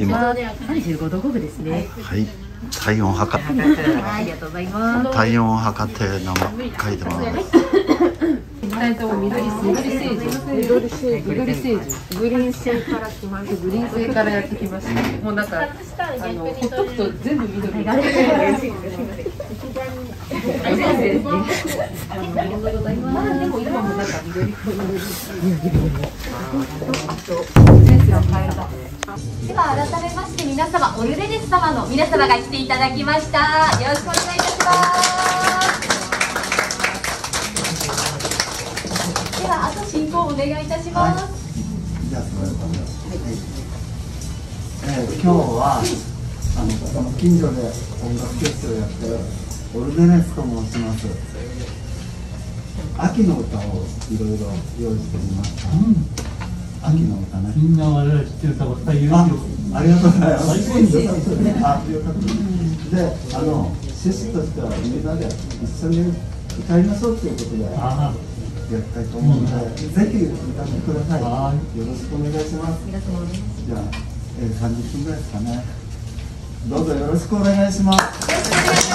今。三十五度5分ですね。はい。体温測っありがとうございます。体温を測って名前書いてもらう。二人とも緑緑セージ。緑セージ。緑セージ。グリーン星から来ました。グリーン星からやってきました。もうなんかあのほっとくと全部緑ありがとうございます。でも今もなんか緑では改めまして皆様おゆれです様の皆様が来ていただきました。よろしくお願いいたします。ではあと進行お願いいたします、じゃあそれからはい。えー、今日はあのこの近所で音楽教室をやってるオルデネスと申します。秋の歌をいろいろ用意してみました、秋の歌ねみんな我々知ってる歌ばっかり言うあよ。ありがとうございます最高ですよあよかったであの趣旨としてはみんなで一緒に歌いましょうということであやりたいと思うので、ぜひ歌ってください。はよろしくお願いします。じゃあ、えー、30分ぐらいですかね。どうぞよろしくお願いします。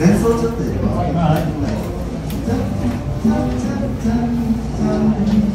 前奏ちょっとやります。「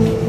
で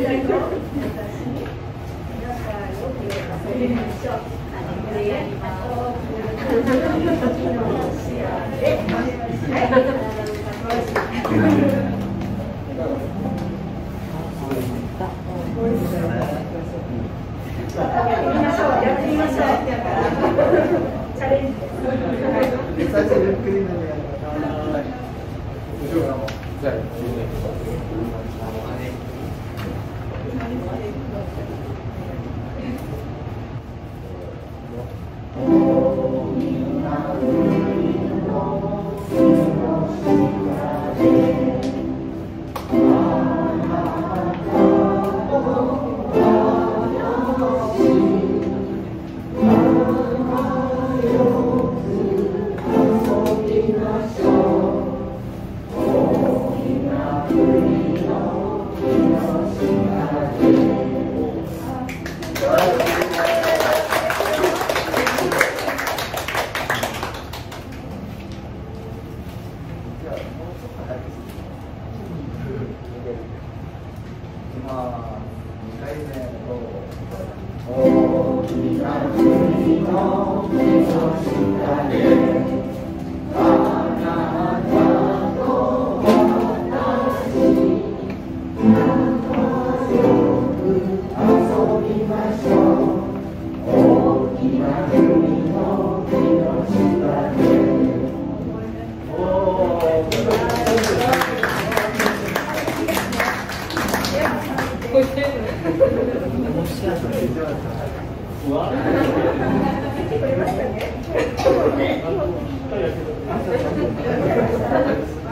d'accord.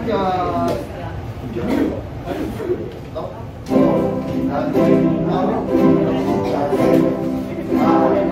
いやじゃ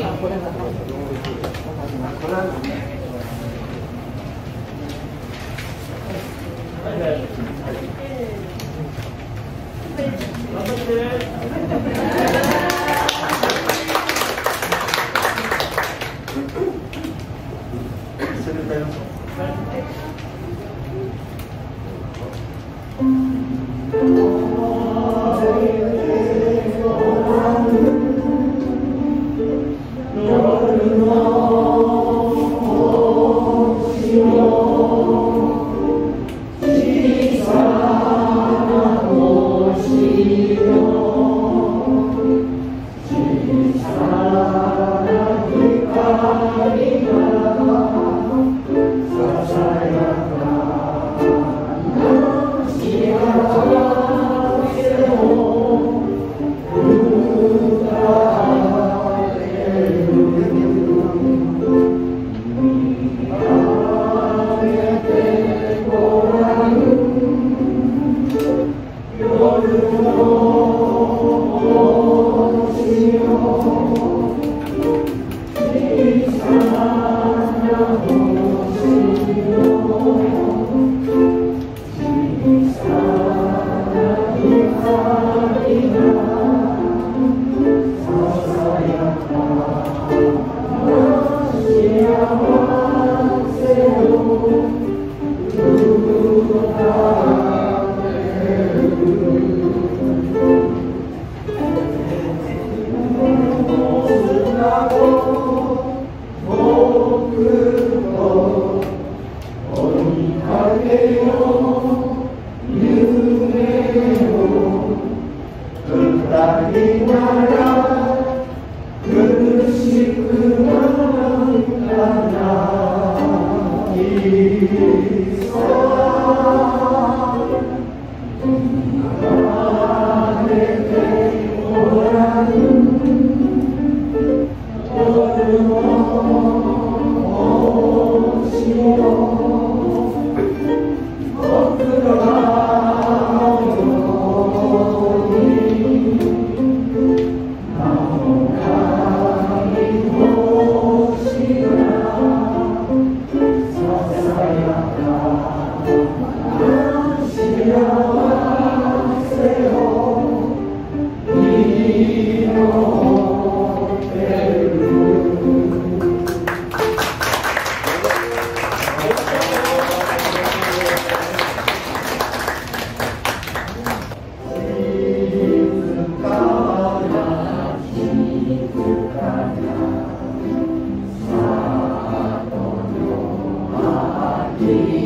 頑張って Lord. You.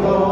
너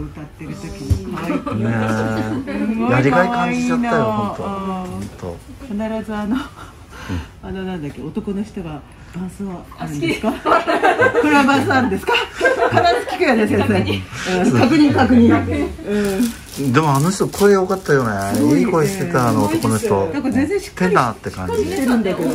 見ちゃったよ歌ってる時に可愛くねえ。やりがい感じちゃったよ本当。本当。必ずあの、あのなんだっけ男の人が伴奏あるんですか？これは伴奏あるんですか？必ず聞くよね先生。うん。確認確認。うん。でもあの人声良かったよね。いい声してたあの男の人。なんか全然しっかりテナーって感じ。してるんだけど